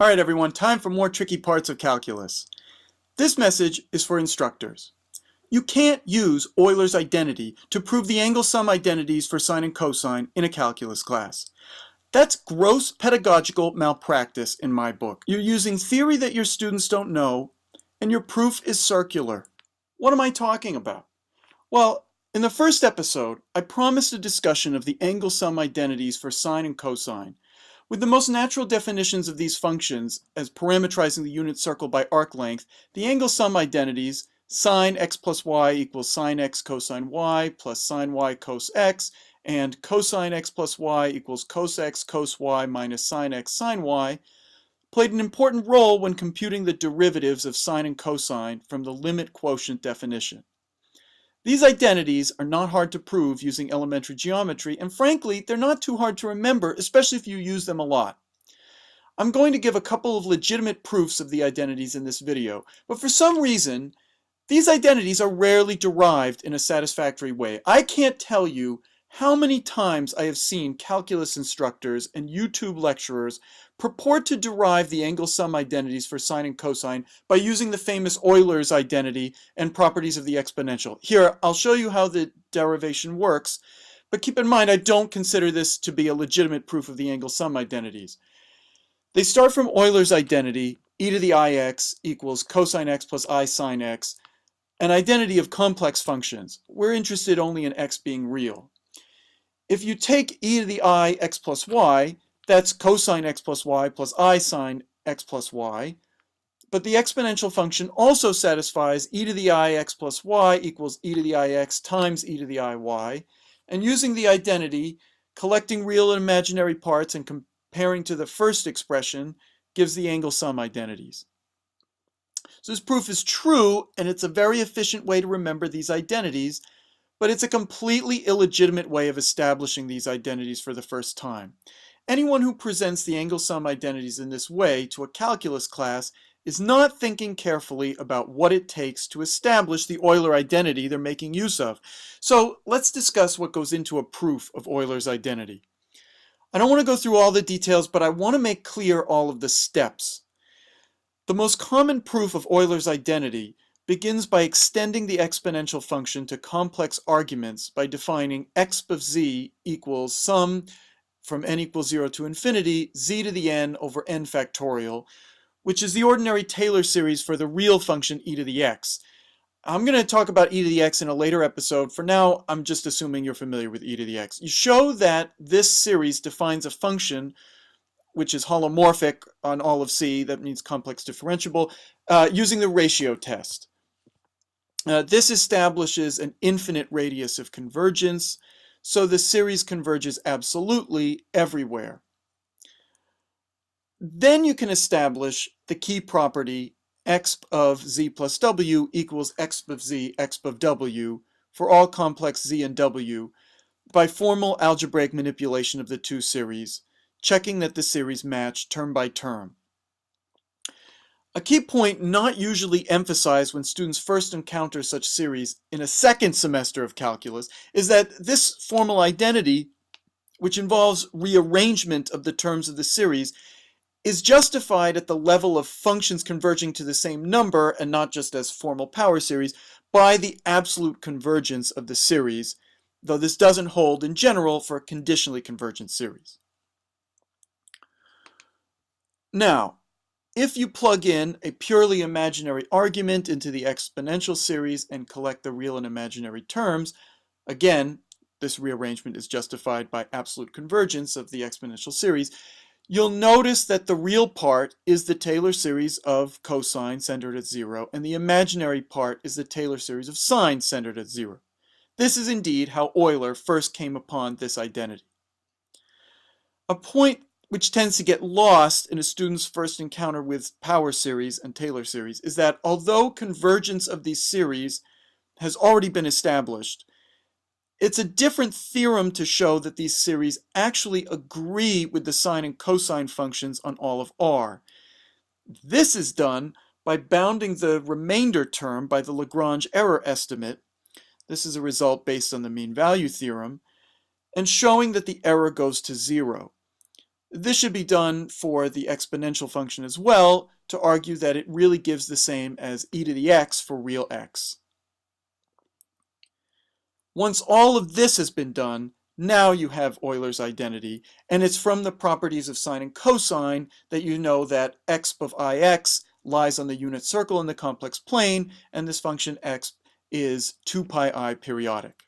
All right, everyone, time for more tricky parts of calculus. This message is for instructors. You can't use Euler's identity to prove the angle sum identities for sine and cosine in a calculus class. That's gross pedagogical malpractice in my book. You're using theory that your students don't know, and your proof is circular. What am I talking about? Well, in the first episode, I promised a discussion of the angle sum identities for sine and cosine, with the most natural definitions of these functions as parametrizing the unit circle by arc length, the angle sum identities sine x plus y equals sine x cosine y plus sine y cos x, and cosine x plus y equals cos x cos y minus sine x sine y, played an important role when computing the derivatives of sine and cosine from the limit quotient definition. These identities are not hard to prove using elementary geometry, and frankly, they're not too hard to remember, especially if you use them a lot. I'm going to give a couple of legitimate proofs of the identities in this video, but for some reason, these identities are rarely derived in a satisfactory way. I can't tell you how many times I have seen calculus instructors and YouTube lecturers purport to derive the angle sum identities for sine and cosine by using the famous Euler's identity and properties of the exponential. Here, I'll show you how the derivation works, but keep in mind I don't consider this to be a legitimate proof of the angle sum identities. They start from Euler's identity, e to the ix equals cosine x plus i sine x, an identity of complex functions. We're interested only in x being real. If you take e to the i x plus y, that's cosine x plus y plus i sine x plus y. But the exponential function also satisfies e to the i x plus y equals e to the i x times e to the i y. And using the identity, collecting real and imaginary parts and comparing to the first expression gives the angle sum identities. So this proof is true, and it's a very efficient way to remember these identities but it's a completely illegitimate way of establishing these identities for the first time. Anyone who presents the angle sum identities in this way to a calculus class is not thinking carefully about what it takes to establish the Euler identity they're making use of. So let's discuss what goes into a proof of Euler's identity. I don't want to go through all the details, but I want to make clear all of the steps. The most common proof of Euler's identity begins by extending the exponential function to complex arguments by defining exp of z equals sum from n equals 0 to infinity z to the n over n factorial, which is the ordinary Taylor series for the real function e to the x. I'm going to talk about e to the x in a later episode. For now, I'm just assuming you're familiar with e to the x. You show that this series defines a function which is holomorphic on all of C, that means complex differentiable, uh, using the ratio test. Uh, this establishes an infinite radius of convergence, so the series converges absolutely everywhere. Then you can establish the key property exp of z plus w equals exp of z exp of w for all complex z and w by formal algebraic manipulation of the two series, checking that the series match term by term. A key point not usually emphasized when students first encounter such series in a second semester of calculus is that this formal identity, which involves rearrangement of the terms of the series, is justified at the level of functions converging to the same number and not just as formal power series by the absolute convergence of the series, though this doesn't hold in general for a conditionally convergent series. Now, if you plug in a purely imaginary argument into the exponential series and collect the real and imaginary terms, again, this rearrangement is justified by absolute convergence of the exponential series, you'll notice that the real part is the Taylor series of cosine centered at zero, and the imaginary part is the Taylor series of sine centered at zero. This is indeed how Euler first came upon this identity. A point which tends to get lost in a student's first encounter with power series and Taylor series, is that although convergence of these series has already been established, it's a different theorem to show that these series actually agree with the sine and cosine functions on all of R. This is done by bounding the remainder term by the Lagrange error estimate. This is a result based on the mean value theorem, and showing that the error goes to zero. This should be done for the exponential function as well to argue that it really gives the same as e to the x for real x. Once all of this has been done, now you have Euler's identity, and it's from the properties of sine and cosine that you know that exp of ix lies on the unit circle in the complex plane, and this function x is 2 pi i periodic.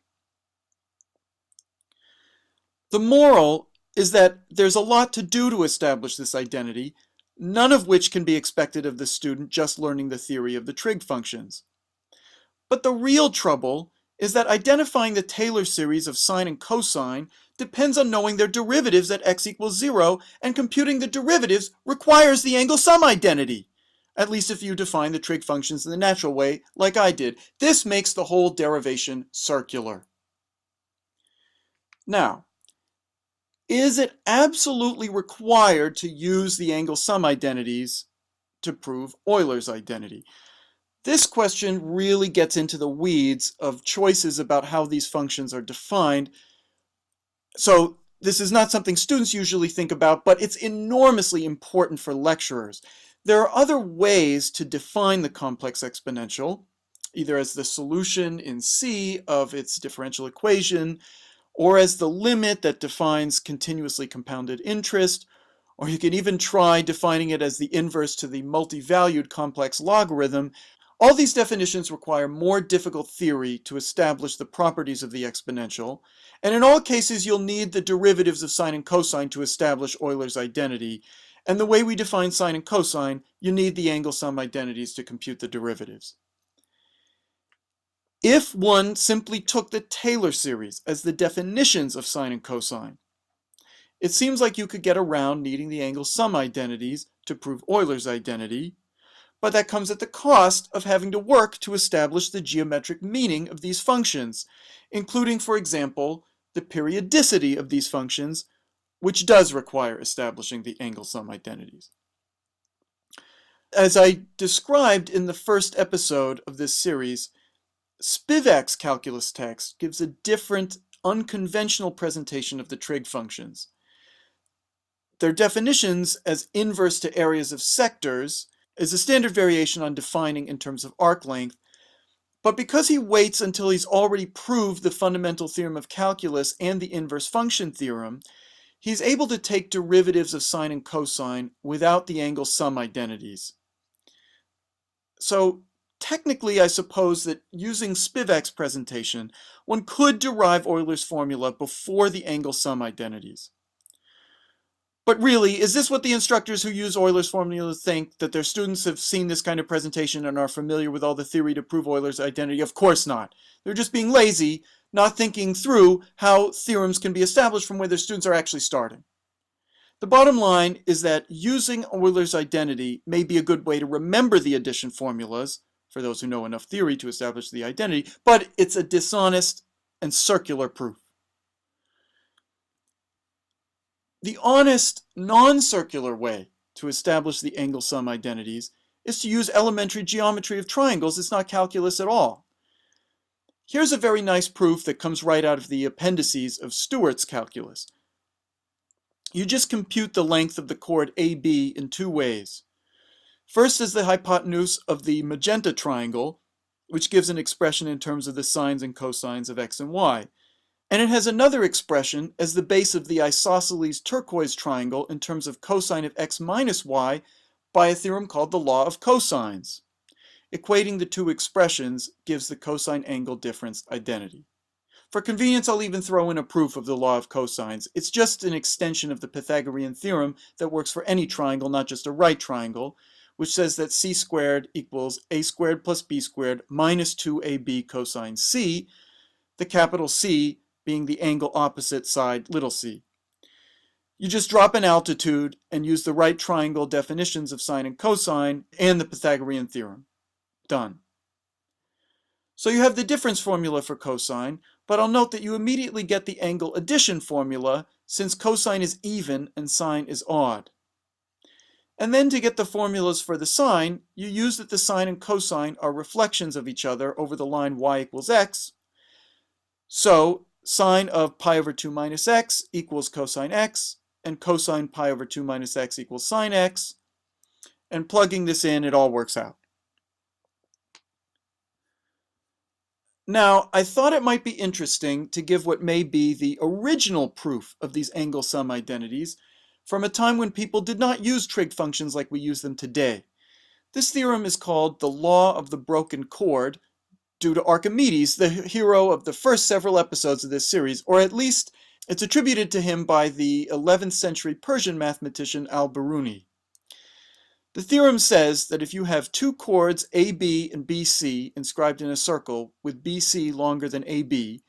The moral is that there's a lot to do to establish this identity, none of which can be expected of the student just learning the theory of the trig functions. But the real trouble is that identifying the Taylor series of sine and cosine depends on knowing their derivatives at x equals 0, and computing the derivatives requires the angle sum identity. At least if you define the trig functions in the natural way, like I did. This makes the whole derivation circular. Now, is it absolutely required to use the angle sum identities to prove Euler's identity? This question really gets into the weeds of choices about how these functions are defined. So this is not something students usually think about, but it's enormously important for lecturers. There are other ways to define the complex exponential, either as the solution in C of its differential equation, or as the limit that defines continuously compounded interest, or you can even try defining it as the inverse to the multi-valued complex logarithm, all these definitions require more difficult theory to establish the properties of the exponential, and in all cases you'll need the derivatives of sine and cosine to establish Euler's identity, and the way we define sine and cosine, you need the angle sum identities to compute the derivatives. If one simply took the Taylor series as the definitions of sine and cosine, it seems like you could get around needing the angle sum identities to prove Euler's identity, but that comes at the cost of having to work to establish the geometric meaning of these functions, including, for example, the periodicity of these functions, which does require establishing the angle sum identities. As I described in the first episode of this series, Spivak's calculus text gives a different, unconventional presentation of the trig functions. Their definitions as inverse to areas of sectors is a standard variation on defining in terms of arc length, but because he waits until he's already proved the fundamental theorem of calculus and the inverse function theorem, he's able to take derivatives of sine and cosine without the angle sum identities. So technically, I suppose that using Spivak's presentation, one could derive Euler's formula before the angle sum identities. But really, is this what the instructors who use Euler's formula think, that their students have seen this kind of presentation and are familiar with all the theory to prove Euler's identity? Of course not. They're just being lazy, not thinking through how theorems can be established from where their students are actually starting. The bottom line is that using Euler's identity may be a good way to remember the addition formulas, for those who know enough theory to establish the identity, but it's a dishonest and circular proof. The honest, non-circular way to establish the angle sum identities is to use elementary geometry of triangles. It's not calculus at all. Here's a very nice proof that comes right out of the appendices of Stewart's calculus. You just compute the length of the chord AB in two ways. First is the hypotenuse of the magenta triangle, which gives an expression in terms of the sines and cosines of x and y. And it has another expression as the base of the isosceles turquoise triangle in terms of cosine of x minus y by a theorem called the law of cosines. Equating the two expressions gives the cosine angle difference identity. For convenience, I'll even throw in a proof of the law of cosines. It's just an extension of the Pythagorean theorem that works for any triangle, not just a right triangle, which says that c squared equals a squared plus b squared minus 2ab cosine c, the capital C being the angle opposite side little c. You just drop an altitude and use the right triangle definitions of sine and cosine and the Pythagorean theorem. Done. So you have the difference formula for cosine, but I'll note that you immediately get the angle addition formula since cosine is even and sine is odd. And then to get the formulas for the sine, you use that the sine and cosine are reflections of each other over the line y equals x. So sine of pi over 2 minus x equals cosine x, and cosine pi over 2 minus x equals sine x. And plugging this in, it all works out. Now, I thought it might be interesting to give what may be the original proof of these angle sum identities from a time when people did not use trig functions like we use them today. This theorem is called the law of the broken chord due to Archimedes, the hero of the first several episodes of this series, or at least it's attributed to him by the 11th century Persian mathematician al-Biruni. The theorem says that if you have two chords AB and BC inscribed in a circle with BC longer than AB,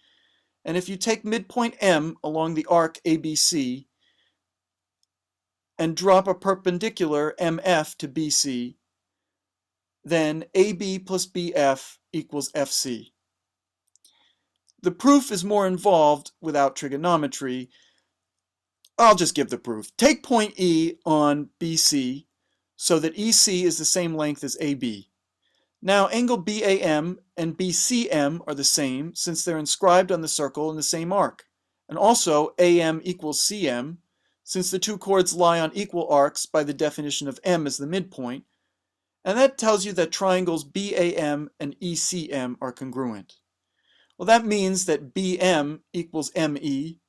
and if you take midpoint M along the arc ABC and drop a perpendicular MF to BC, then AB plus BF equals FC. The proof is more involved without trigonometry. I'll just give the proof. Take point E on BC so that EC is the same length as AB. Now angle BAM and BCM are the same since they're inscribed on the circle in the same arc. And also AM equals CM since the two chords lie on equal arcs by the definition of M as the midpoint and that tells you that triangles BAM and ECM are congruent. Well, that means that BM equals ME.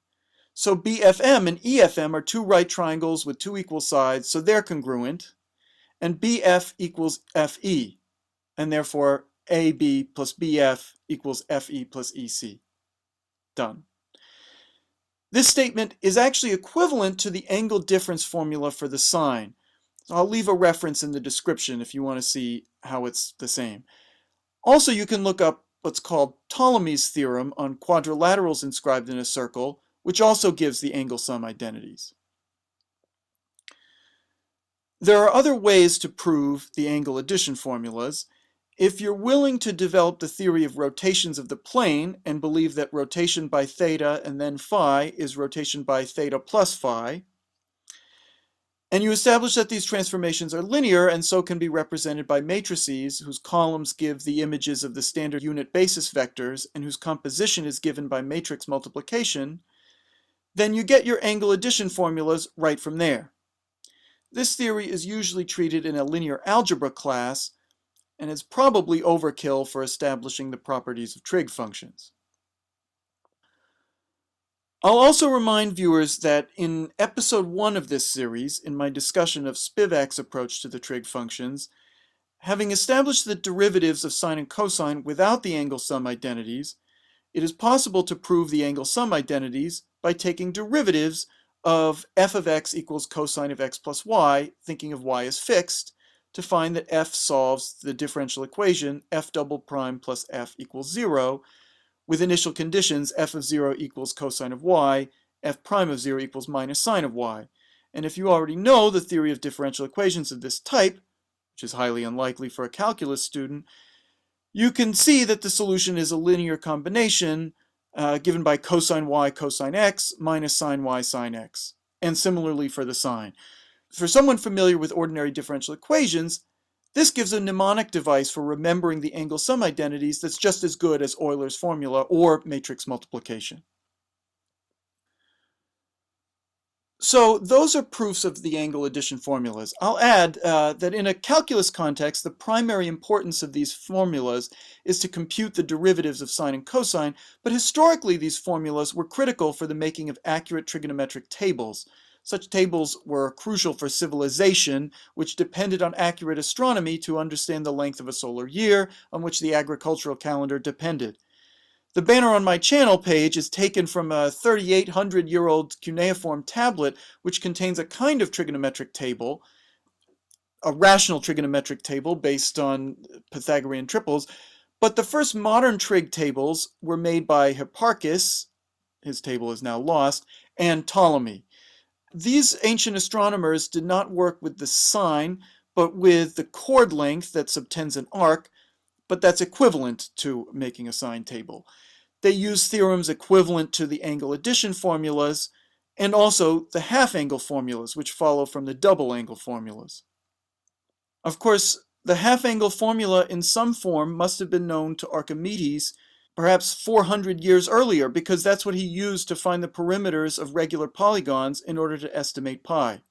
So BFM and EFM are two right triangles with two equal sides, so they're congruent. And BF equals FE, and therefore AB plus BF equals FE plus EC. Done. This statement is actually equivalent to the angle difference formula for the sine, so I'll leave a reference in the description if you want to see how it's the same. Also, you can look up what's called Ptolemy's theorem on quadrilaterals inscribed in a circle, which also gives the angle sum identities. There are other ways to prove the angle addition formulas. If you're willing to develop the theory of rotations of the plane and believe that rotation by theta and then phi is rotation by theta plus phi, and you establish that these transformations are linear and so can be represented by matrices whose columns give the images of the standard unit basis vectors and whose composition is given by matrix multiplication, then you get your angle addition formulas right from there. This theory is usually treated in a linear algebra class and is probably overkill for establishing the properties of trig functions. I'll also remind viewers that in episode one of this series, in my discussion of Spivak's approach to the trig functions, having established the derivatives of sine and cosine without the angle sum identities, it is possible to prove the angle sum identities by taking derivatives of f of x equals cosine of x plus y, thinking of y as fixed, to find that f solves the differential equation f double prime plus f equals 0, with initial conditions f of 0 equals cosine of y, f prime of 0 equals minus sine of y. And if you already know the theory of differential equations of this type, which is highly unlikely for a calculus student, you can see that the solution is a linear combination uh, given by cosine y cosine x minus sine y sine x, and similarly for the sine. For someone familiar with ordinary differential equations, this gives a mnemonic device for remembering the angle sum identities that's just as good as Euler's formula or matrix multiplication. So those are proofs of the angle addition formulas. I'll add uh, that in a calculus context, the primary importance of these formulas is to compute the derivatives of sine and cosine, but historically these formulas were critical for the making of accurate trigonometric tables. Such tables were crucial for civilization, which depended on accurate astronomy to understand the length of a solar year, on which the agricultural calendar depended. The banner on my channel page is taken from a 3,800-year-old cuneiform tablet, which contains a kind of trigonometric table, a rational trigonometric table based on Pythagorean triples, but the first modern trig tables were made by Hipparchus, his table is now lost, and Ptolemy. These ancient astronomers did not work with the sine, but with the chord length that subtends an arc, but that's equivalent to making a sine table. They used theorems equivalent to the angle addition formulas, and also the half angle formulas, which follow from the double angle formulas. Of course, the half angle formula in some form must have been known to Archimedes perhaps 400 years earlier, because that's what he used to find the perimeters of regular polygons in order to estimate pi.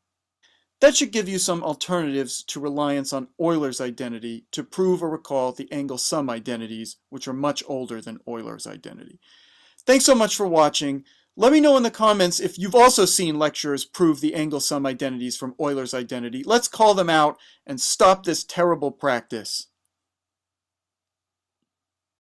That should give you some alternatives to reliance on Euler's identity to prove or recall the angle sum identities, which are much older than Euler's identity. Thanks so much for watching. Let me know in the comments if you've also seen lecturers prove the angle sum identities from Euler's identity. Let's call them out and stop this terrible practice.